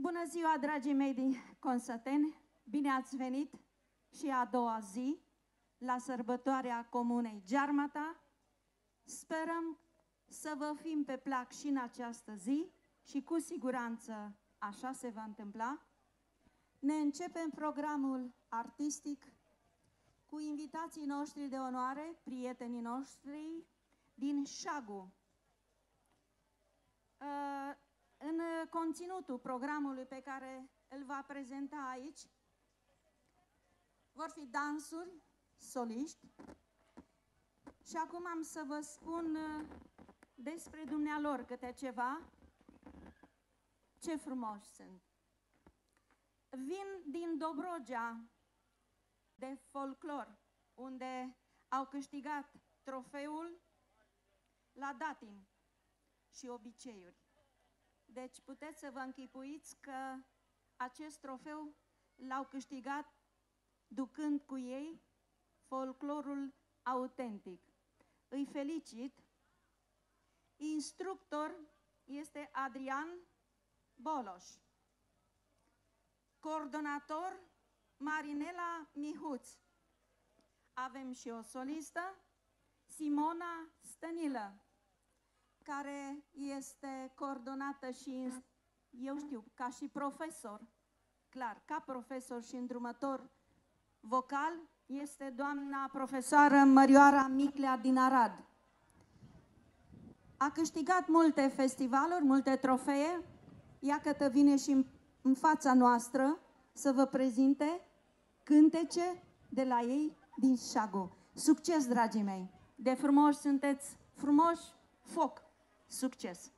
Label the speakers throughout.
Speaker 1: Bună ziua, dragii mei din Consăteni! Bine ați venit și a doua zi la sărbătoarea Comunei Gearmata. Sperăm să vă fim pe plac și în această zi și cu siguranță așa se va întâmpla. Ne începem programul artistic cu invitații noștri de onoare, prietenii noștri din Șagu. Uh, în conținutul programului pe care îl va prezenta aici, vor fi dansuri, soliști, și acum am să vă spun uh, despre dumnealor câte ceva. Ce frumoși sunt! Vin din Dobrogea de folclor, unde au câștigat trofeul la datin și obiceiuri. Deci puteți să vă închipuiți că acest trofeu l-au câștigat ducând cu ei folclorul autentic. Îi felicit. Instructor este Adrian Boloș. Coordonator Marinela Mihuț. Avem și o solistă, Simona Stănilă, care este coordonată și, eu știu, ca și profesor, clar, ca profesor și îndrumător vocal, este doamna profesoară Mărioara Miclea din Arad. A câștigat multe festivaluri, multe trofee, iată vine și în, în fața noastră să vă prezinte cântece de la ei din Șago. Succes, dragii mei! De frumoși sunteți, frumoși, foc! Succes!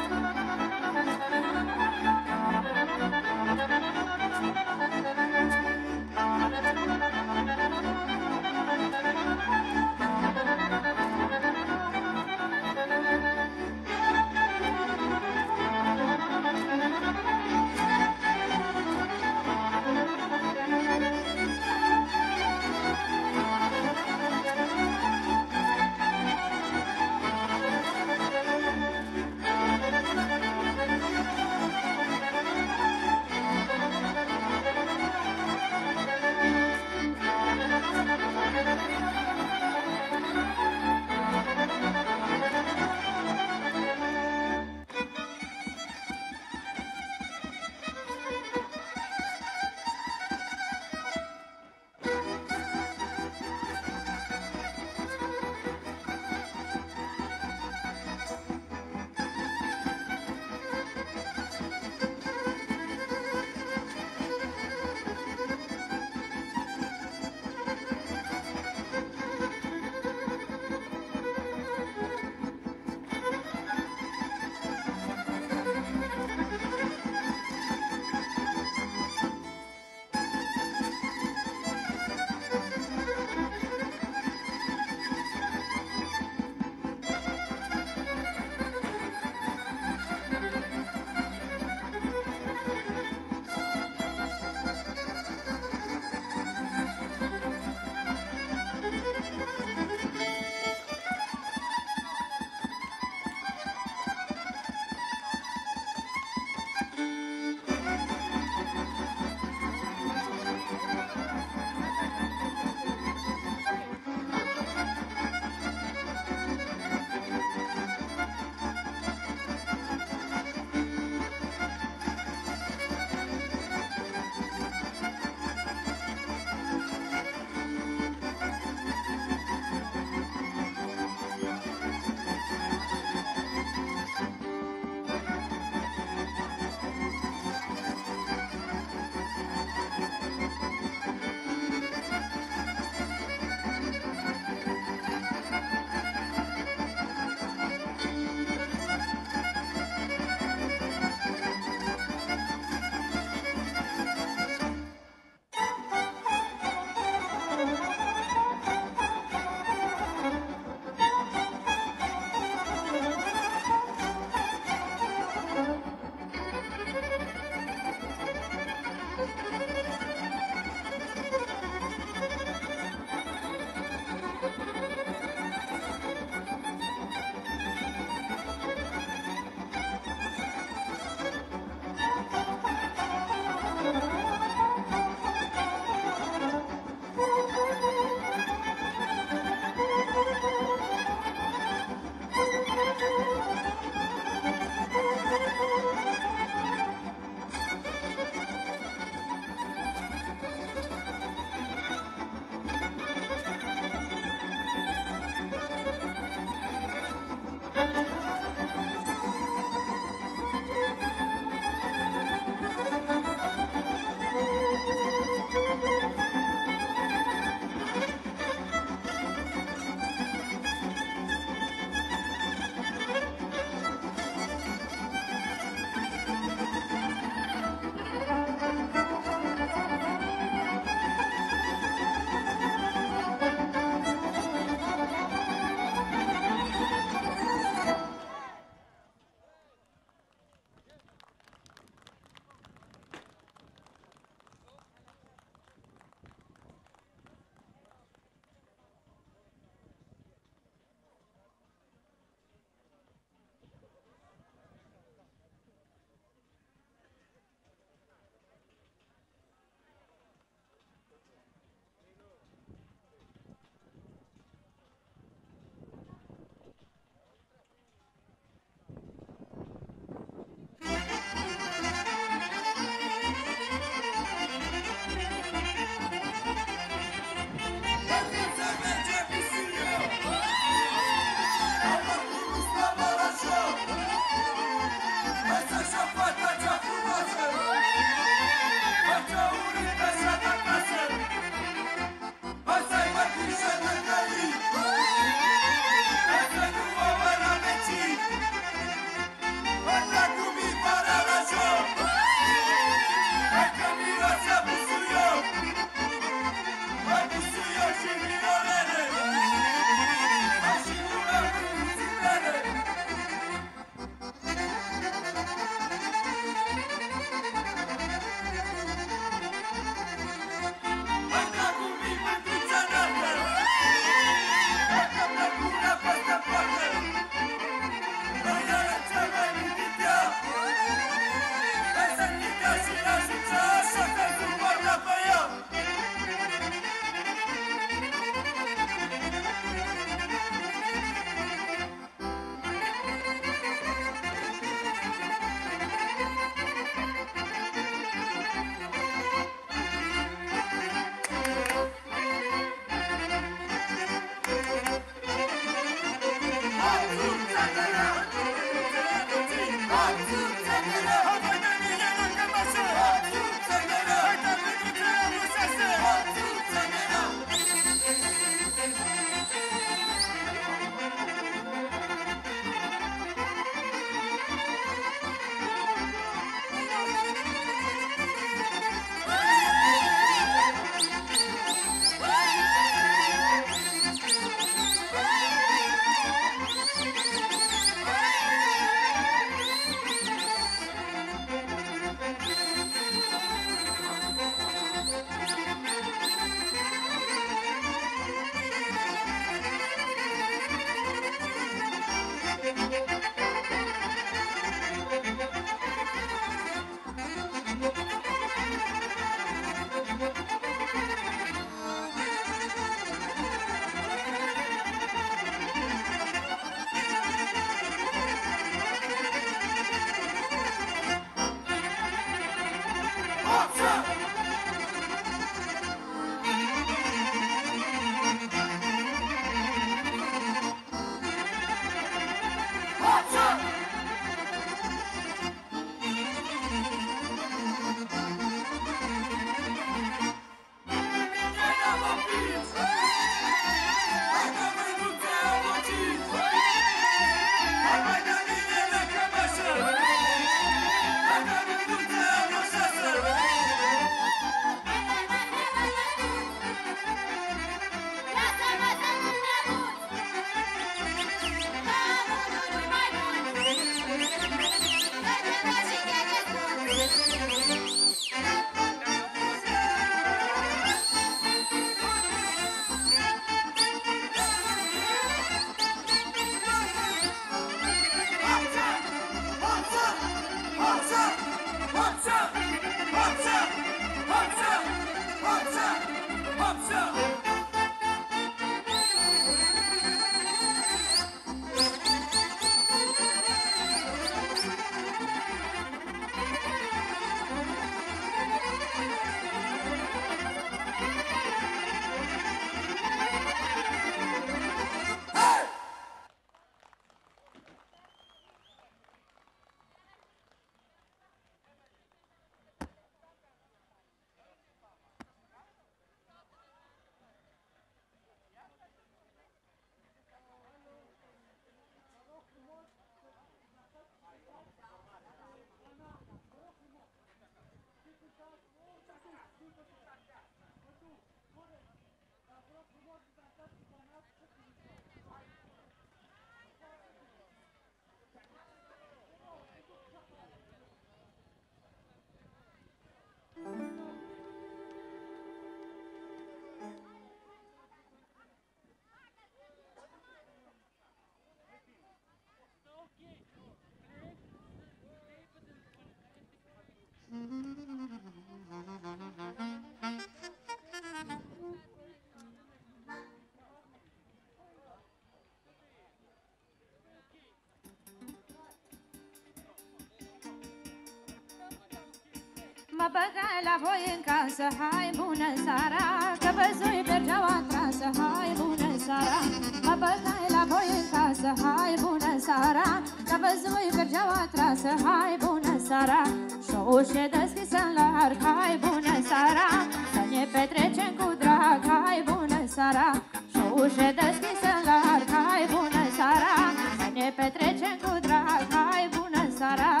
Speaker 2: Mă băgai la voi în casă, hai bună seara Că văzui mergeaua trasă, hai bună seara Mă băgai la voi în casă, hai bună seara Că văzui mergeaua trasă, hai bună seara Și o ușă deschisă în larg, hai bună seara Să ne petrecem cu drag, hai bună seara Și o ușă deschisă în larg, hai bună seara Să ne petrecem cu drag, hai bună seara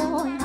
Speaker 2: on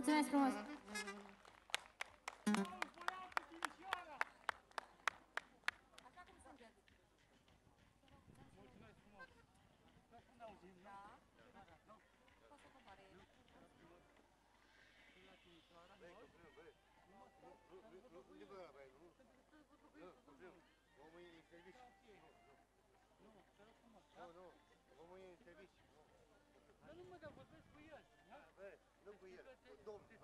Speaker 2: Mulțumesc frumos!
Speaker 3: Golden.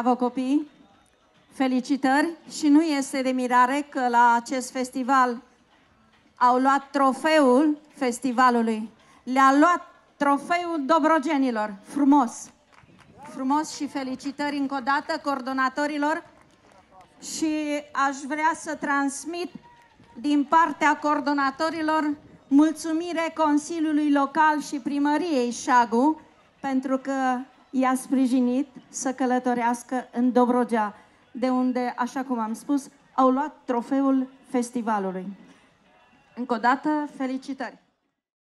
Speaker 1: Bravo copii! Felicitări și nu este de mirare că la acest festival au luat trofeul festivalului. Le-a luat trofeul dobrogenilor. Frumos! Frumos și felicitări încă o dată coordonatorilor și aș vrea să transmit din partea coordonatorilor mulțumire Consiliului Local și Primăriei Șagu pentru că i-a sprijinit să călătorească în Dobrogea, de unde, așa cum am spus, au luat trofeul festivalului. Încă o dată, felicitări!